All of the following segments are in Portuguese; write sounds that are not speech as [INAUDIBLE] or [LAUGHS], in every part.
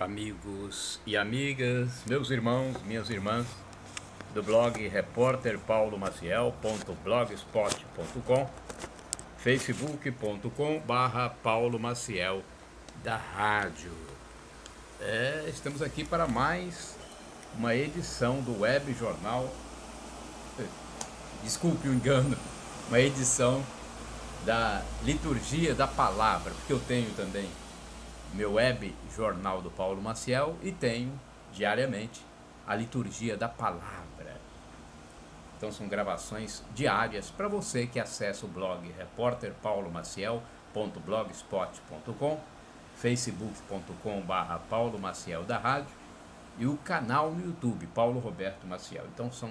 amigos e amigas, meus irmãos, minhas irmãs, do blog repórterpaulomaciel.blogspot.com, facebook.com barra Paulo Maciel da rádio. É, estamos aqui para mais uma edição do Web Jornal, desculpe o engano, uma edição da Liturgia da Palavra, porque eu tenho também meu web jornal do Paulo Maciel e tenho diariamente a liturgia da palavra. Então são gravações diárias para você que acessa o blog repórterpaulomaciel.blogspot.com, facebook.com.br Paulo Maciel da Rádio e o canal no YouTube Paulo Roberto Maciel. Então são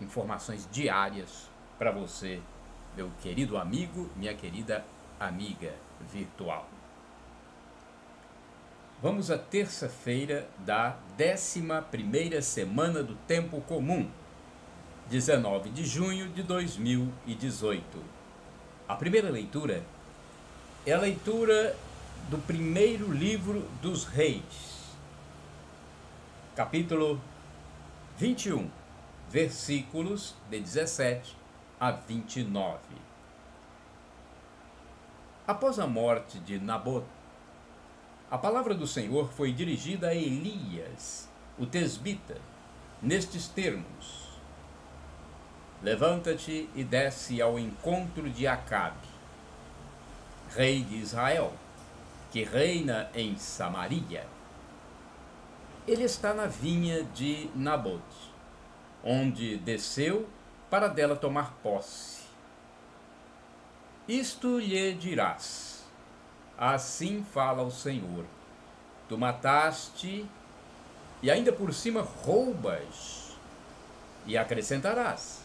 informações diárias para você, meu querido amigo, minha querida virtual. Vamos à terça-feira da 11 semana do Tempo Comum, 19 de junho de 2018. A primeira leitura é a leitura do primeiro livro dos Reis, capítulo 21, versículos de 17 a 29. Após a morte de Nabot, a palavra do Senhor foi dirigida a Elias, o tesbita, nestes termos: Levanta-te e desce ao encontro de Acabe, rei de Israel, que reina em Samaria. Ele está na vinha de Nabot, onde desceu para dela tomar posse isto lhe dirás: Assim fala o Senhor: Tu mataste e ainda por cima roubas, e acrescentarás: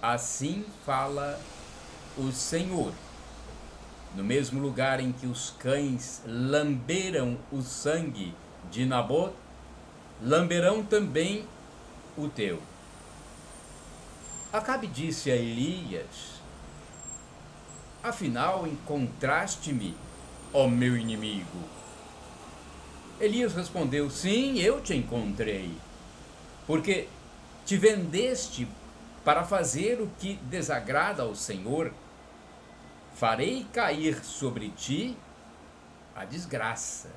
Assim fala o Senhor. No mesmo lugar em que os cães lamberam o sangue de Nabot, lamberão também o teu. Acabe disse a Elias: Afinal, encontraste-me, ó meu inimigo. Elias respondeu: Sim, eu te encontrei, porque te vendeste para fazer o que desagrada ao Senhor. Farei cair sobre ti a desgraça,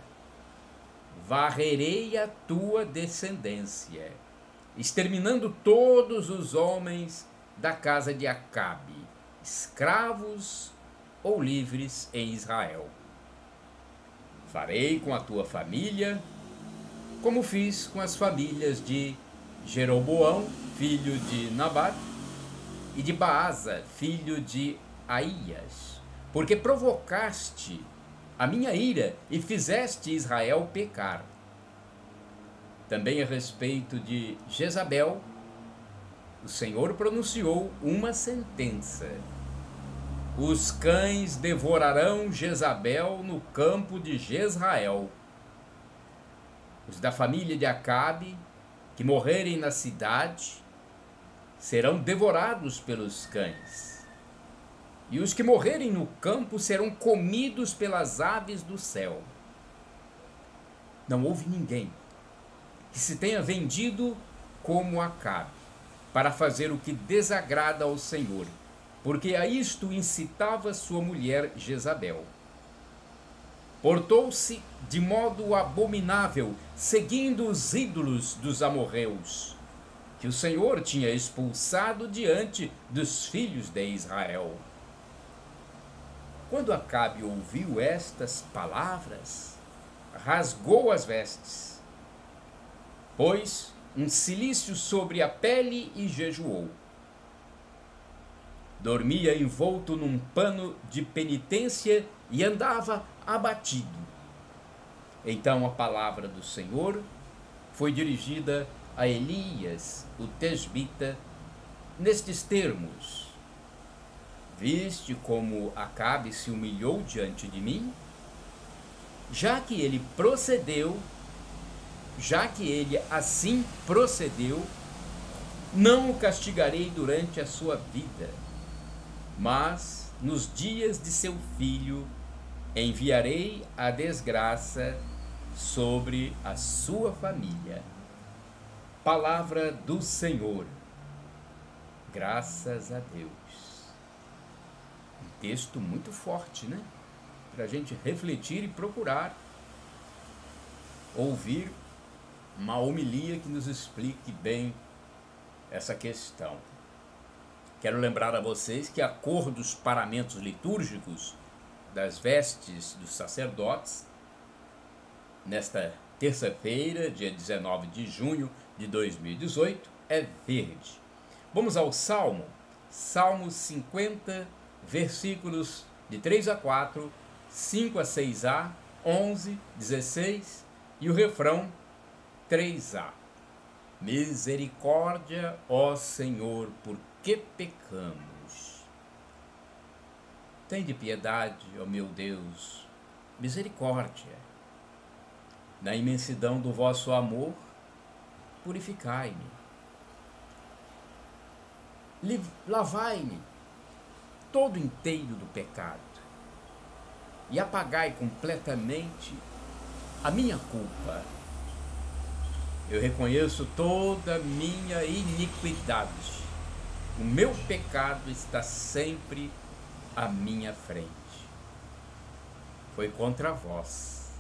varrerei a tua descendência, exterminando todos os homens da casa de Acabe, escravos ou livres em Israel. Farei com a tua família como fiz com as famílias de Jeroboão, filho de Nabat, e de Baasa, filho de Aías, porque provocaste a minha ira e fizeste Israel pecar. Também a respeito de Jezabel, o Senhor pronunciou uma sentença os cães devorarão Jezabel no campo de Jezrael. Os da família de Acabe, que morrerem na cidade, serão devorados pelos cães. E os que morrerem no campo serão comidos pelas aves do céu. Não houve ninguém que se tenha vendido como Acabe, para fazer o que desagrada ao Senhor porque a isto incitava sua mulher Jezabel. Portou-se de modo abominável, seguindo os ídolos dos amorreus, que o Senhor tinha expulsado diante dos filhos de Israel. Quando Acabe ouviu estas palavras, rasgou as vestes, pôs um cilício sobre a pele e jejuou dormia envolto num pano de penitência e andava abatido. Então a palavra do Senhor foi dirigida a Elias, o tesbita, nestes termos: Viste como Acabe se humilhou diante de mim? Já que ele procedeu, já que ele assim procedeu, não o castigarei durante a sua vida mas nos dias de seu filho enviarei a desgraça sobre a sua família. Palavra do Senhor. Graças a Deus. Um texto muito forte, né? Para a gente refletir e procurar ouvir uma homilia que nos explique bem essa questão. Quero lembrar a vocês que a cor dos paramentos litúrgicos das vestes dos sacerdotes, nesta terça-feira, dia 19 de junho de 2018, é verde. Vamos ao Salmo, Salmo 50, versículos de 3 a 4, 5 a 6a, 11, 16 e o refrão 3a. Misericórdia, ó Senhor, por que pecamos? Tem de piedade, ó meu Deus, misericórdia. Na imensidão do vosso amor, purificai-me. Lavai-me todo inteiro do pecado e apagai completamente a minha culpa. Eu reconheço toda minha iniquidade. O meu pecado está sempre à minha frente. Foi contra vós,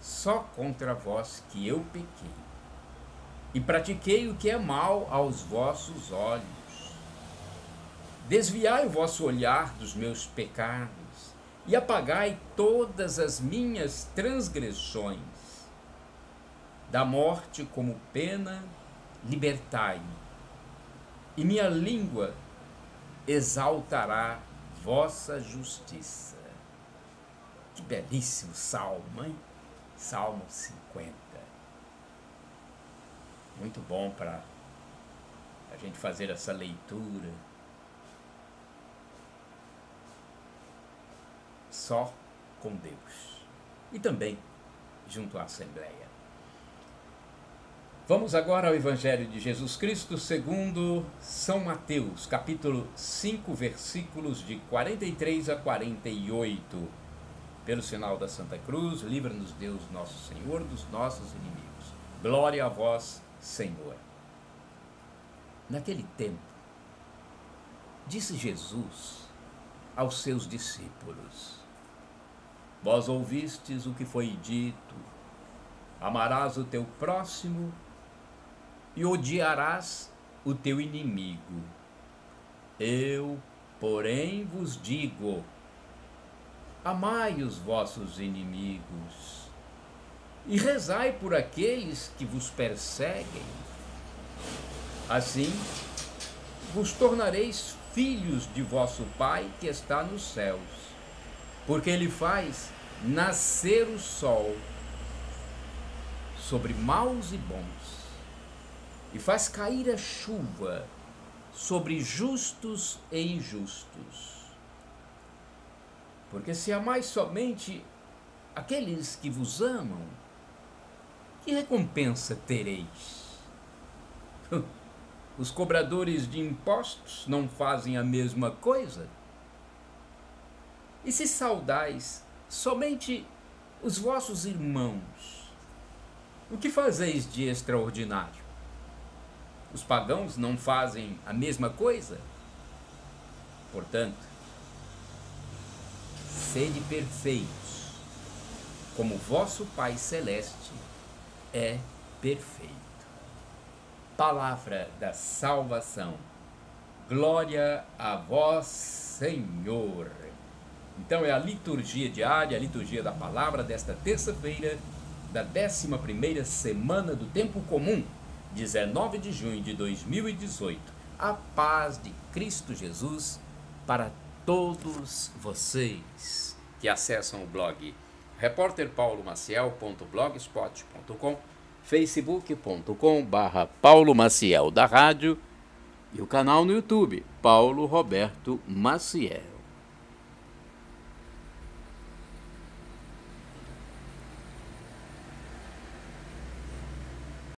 só contra vós que eu pequei. E pratiquei o que é mal aos vossos olhos. Desviai o vosso olhar dos meus pecados e apagai todas as minhas transgressões. Da morte como pena, libertai-me, e minha língua exaltará vossa justiça. Que belíssimo salmo, hein? Salmo 50. Muito bom para a gente fazer essa leitura só com Deus e também junto à Assembleia. Vamos agora ao Evangelho de Jesus Cristo segundo São Mateus, capítulo 5, versículos de 43 a 48. Pelo sinal da Santa Cruz, livra-nos Deus nosso Senhor dos nossos inimigos. Glória a vós, Senhor. Naquele tempo, disse Jesus aos seus discípulos: Vós ouvistes o que foi dito: amarás o teu próximo e odiarás o teu inimigo. Eu, porém, vos digo: amai os vossos inimigos e rezai por aqueles que vos perseguem. Assim, vos tornareis filhos de vosso Pai que está nos céus porque ele faz nascer o sol sobre maus e bons, e faz cair a chuva sobre justos e injustos. Porque se amais somente aqueles que vos amam, que recompensa tereis? [LAUGHS] Os cobradores de impostos não fazem a mesma coisa? E se saudais somente os vossos irmãos, o que fazeis de extraordinário? Os pagãos não fazem a mesma coisa? Portanto, sede perfeitos, como vosso Pai Celeste é perfeito. Palavra da salvação. Glória a vós, Senhor. Então é a liturgia diária, a liturgia da palavra desta terça-feira, da 11 semana do tempo comum, 19 de junho de 2018. A paz de Cristo Jesus para todos vocês que acessam o blog repórterpaulomaciel.blogspot.com facebook.com barra Paulo Maciel da rádio e o canal no YouTube Paulo Roberto Maciel.